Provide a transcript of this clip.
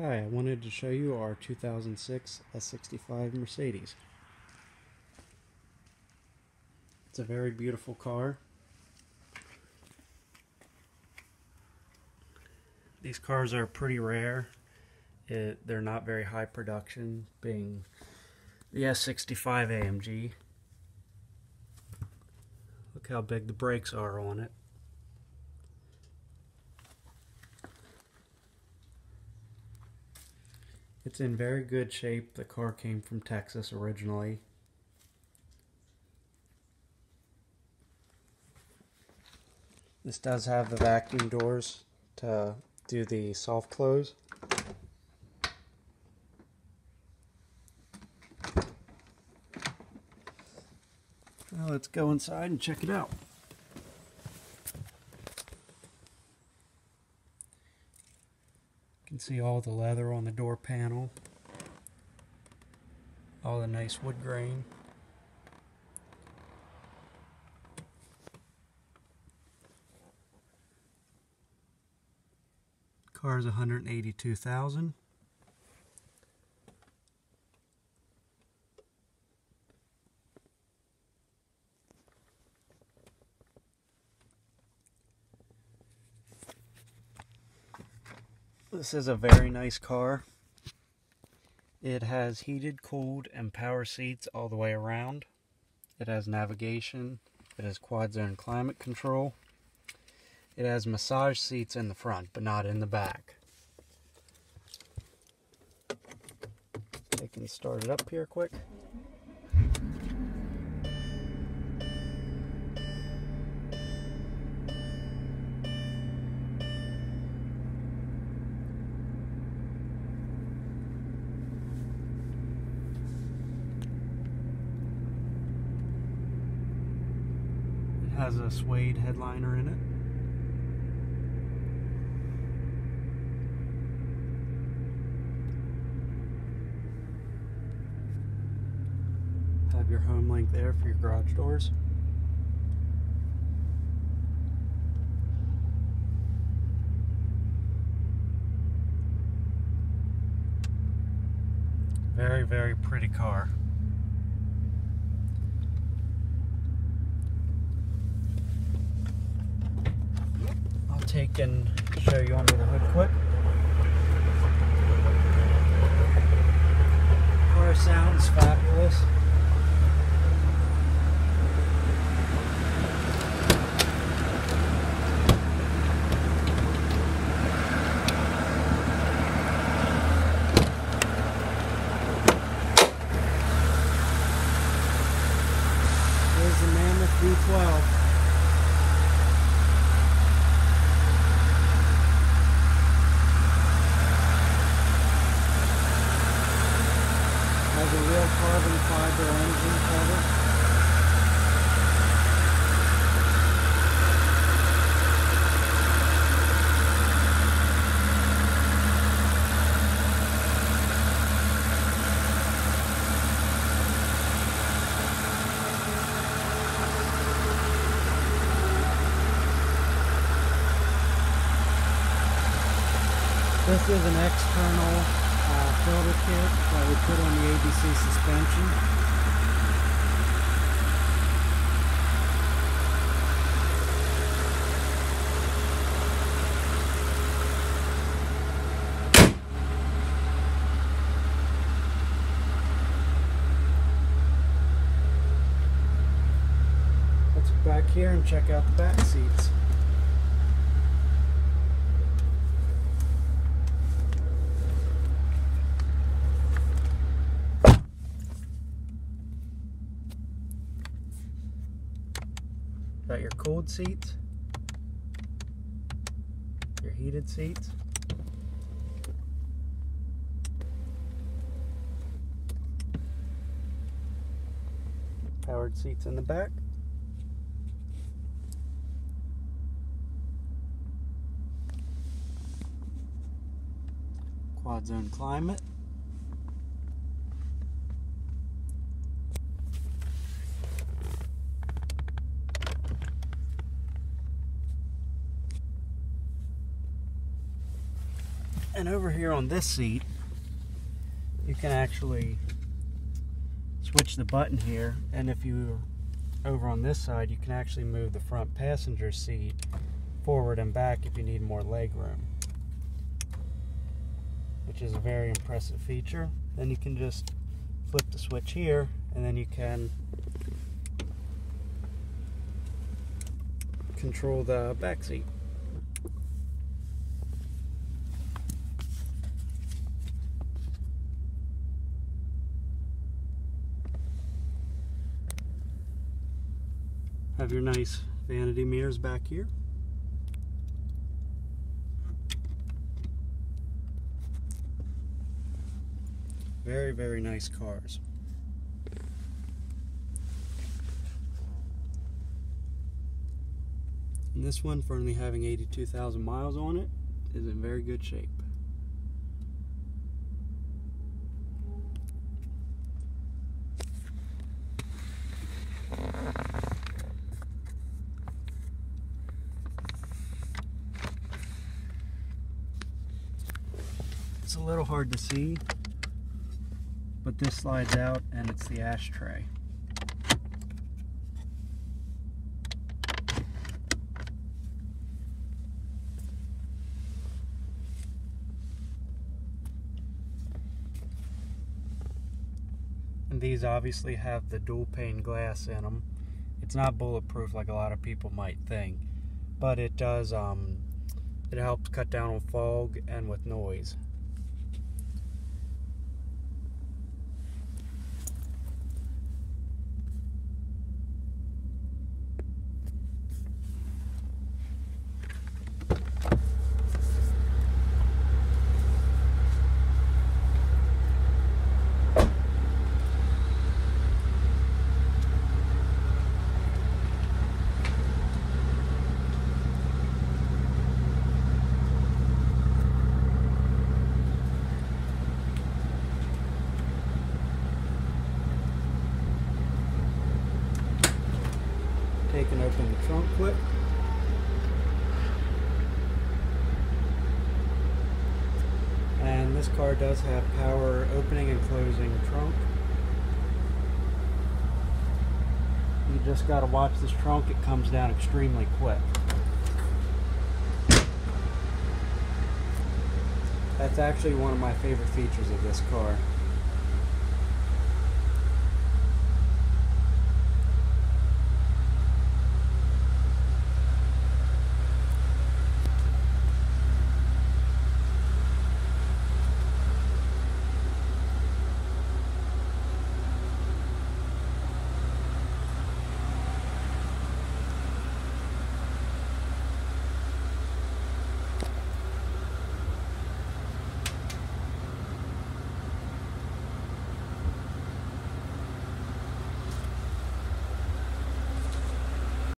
Hi, I wanted to show you our 2006 S65 Mercedes. It's a very beautiful car. These cars are pretty rare. It, they're not very high production, being the S65 AMG. Look how big the brakes are on it. It's in very good shape. The car came from Texas originally. This does have the vacuum doors to do the soft close. Let's go inside and check it out. You can see all the leather on the door panel. All the nice wood grain. Car is 182,000. This is a very nice car. It has heated, cooled, and power seats all the way around. It has navigation. It has quad zone climate control. It has massage seats in the front, but not in the back. I can start it up here quick. Has a suede headliner in it. Have your home link there for your garage doors. Very, very pretty car. Take and show you under the hood quick. Car sounds fabulous. This is an external uh, filter kit that we put on the ABC suspension. Let's back here and check out the back seats. Got your cold seats, your heated seats. Powered seats in the back. Quad zone climate. And over here on this seat, you can actually switch the button here. And if you're over on this side, you can actually move the front passenger seat forward and back if you need more leg room. Which is a very impressive feature. Then you can just flip the switch here and then you can control the back seat. Have your nice vanity mirrors back here. Very, very nice cars. And this one, for only having 82,000 miles on it, is in very good shape. A little hard to see, but this slides out and it's the ashtray. And these obviously have the dual pane glass in them. It's not bulletproof like a lot of people might think, but it does, um, it helps cut down on fog and with noise. Take and open the trunk clip. And this car does have power opening and closing trunk. You just got to watch this trunk, it comes down extremely quick. That's actually one of my favorite features of this car.